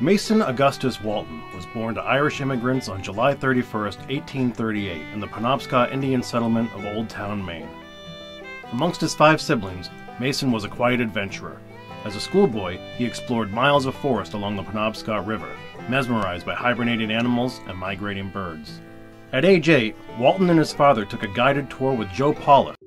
Mason Augustus Walton was born to Irish immigrants on July 31, 1838, in the Penobscot Indian settlement of Old Town, Maine. Amongst his five siblings, Mason was a quiet adventurer. As a schoolboy, he explored miles of forest along the Penobscot River, mesmerized by hibernating animals and migrating birds. At age eight, Walton and his father took a guided tour with Joe Paulus,